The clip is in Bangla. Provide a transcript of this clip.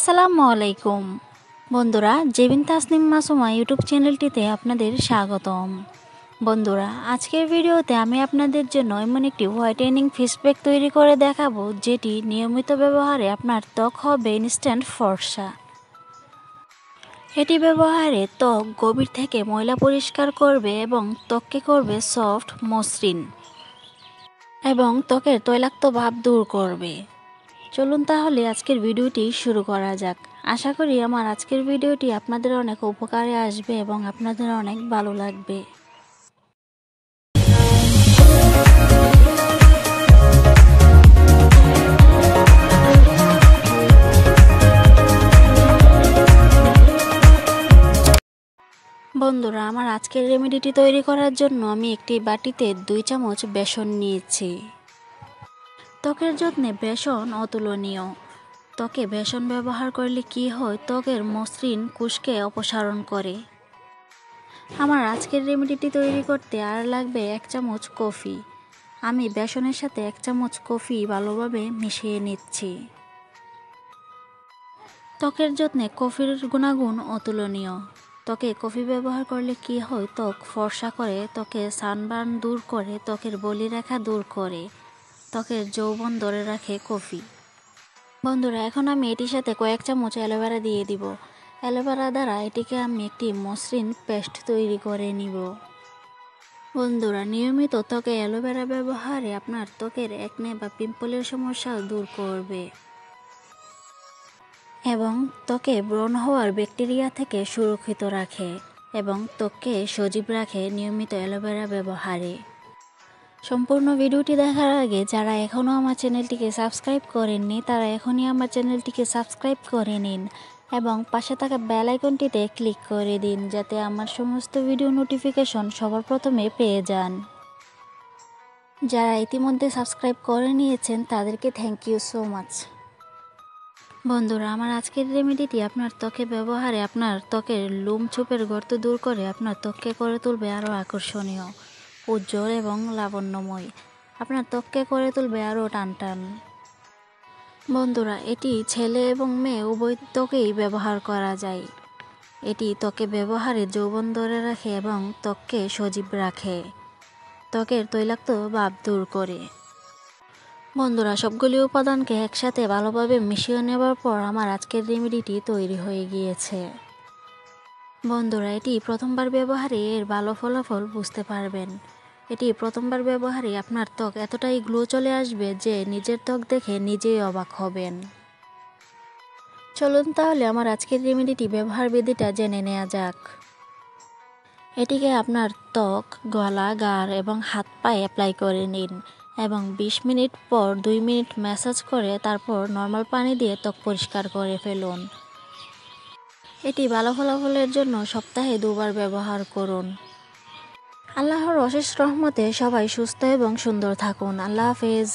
আসসালামু আলাইকুম। বন্ধুরা, জেবিন তাসনিম মাসুমা ইউটিউব চ্যানেলটিতে আপনাদের স্বাগতম। বন্ধুরা, আজকের ভিডিওতে আমি আপনাদের জন্য এমন একটি হোয়াইটেনিং ফেস প্যাক তৈরি করে দেখাবো, যেটি নিয়মিত ব্যবহারে আপনার ত্বক হবে ইনস্ট্যান্ট ফর্সা। এটি ব্যবহারে ত্বক গভীর থেকে ময়লা পরিষ্কার করবে এবং ত্বককে করবে সফট মসৃণ এবং ত্বকের তৈলাক্ত ভাব দূর করবে। চলুন তাহলে আজকের ভিডিওটি শুরু করা যাক। আশা করি আমার আজকের ভিডিওটি আপনাদের অনেক উপকারে আসবে এবং আপনাদের অনেক ভালো লাগবে। বন্ধুরা, আমার আজকের রেমেডিটি তৈরি করার জন্য আমি একটি বাটিতে দুই চামচ বেসন নিয়েছি। ত্বকের যত্নে বেসন অতুলনীয়। ত্বকে বেসন ব্যবহার করলে কি হয়, ত্বকের মসৃণ কুশকে অপসারণ করে। আমার আজকের রেমেডিটি তৈরি করতে আর লাগবে এক চামচ কফি। আমি বেসনের সাথে এক চামচ কফি ভালোভাবে মিশিয়ে নিচ্ছি। ত্বকের যত্নে কফির গুণাগুণ অতুলনীয়। ত্বকে কফি ব্যবহার করলে কি হয়, ত্বক ফর্সা করে, ত্বকে সানবার্ন দূর করে, ত্বকের বলি রেখা দূর করে। ত্বকের যৌবন ধরে রাখে কফি। বন্ধুরা, এখন আমি এটির সাথে কয়েক চামচ অ্যালোভেরা দিয়ে দিব। অ্যালোভেরা দ্বারা এটিকে আমি একটি মসৃণ পেস্ট তৈরি করে নিব। বন্ধুরা, নিয়মিত ত্বকে অ্যালোভেরা ব্যবহারে আপনার ত্বকের একনে বা পিম্পলের সমস্যা দূর করবে। এবং ত্বকে ব্রণ হওয়ার ব্যাকটেরিয়া থেকে সুরক্ষিত রাখে এবং ত্বককে সজীব রাখে নিয়মিত অ্যালোভেরা ব্যবহারে। সম্পূর্ণ ভিডিওটি দেখার আগে যারা এখনও আমার চ্যানেলটিকে সাবস্ক্রাইব করেননি, তারা এখনই আমার চ্যানেলটিকে সাবস্ক্রাইব করে নিন এবং পাশে থাকা বেল আইকনটিতে ক্লিক করে দিন যাতে আমার সমস্ত ভিডিও নোটিফিকেশন সবার প্রথমে পেয়ে যান। যারা ইতিমধ্যে সাবস্ক্রাইব করে নিয়েছেন, তাদেরকে থ্যাংক ইউ সো মাচ বন্ধুরা, আমার আজকের রেমেডিটি আপনার ত্বকে ব্যবহারে, আপনার ত্বকের লুম ছোপের গর্ত দূর করে আপনার ত্বককে করে তুলবে আরও আকর্ষণীয়। উজ্জ্বল এবং লাবণ্যময়। আপনার ত্বককে করে তুলবে আরও টান টান বন্ধুরা, এটি ছেলে এবং মেয়ে, উভয় ত্বকেই ব্যবহার করা যায়। এটি ত্বকে ব্যবহারে যৌবন ধরে রাখে এবং ত্বককে সজীব রাখে। ত্বকের তৈলাক্ত ভাব দূর করে। বন্ধুরা, সবগুলি উপাদানকে একসাথে ভালোভাবে মিশিয়ে নেবার পর আমার আজকের রেমেডিটি তৈরি হয়ে গিয়েছে। বন্ধুরা, এটি প্রথমবার ব্যবহারে এর ভালো ফলাফল বুঝতে পারবেন। এটি প্রথমবার ব্যবহারে আপনার ত্বক এতটাই গ্লো চলে আসবে যে নিজের ত্বক দেখে নিজেই অবাক হবেন। চলুন তাহলে আমার আজকের রেমেডিটি ব্যবহার বিধিটা জেনে নেওয়া যাক। এটিকে আপনার ত্বক, গলা গাড় এবং হাত পায়ে অ্যাপ্লাই করে নিন এবং ২০ মিনিট পর দুই মিনিট ম্যাসাজ করে তারপর নর্মাল পানি দিয়ে ত্বক পরিষ্কার করে ফেলুন। এটি ভালো ফলাফলের জন্য সপ্তাহে দুবার ব্যবহার করুন। আল্লাহর অশেষ রহমতে সবাই সুস্থ এবং সুন্দর থাকুন। আল্লাহ হাফেজ।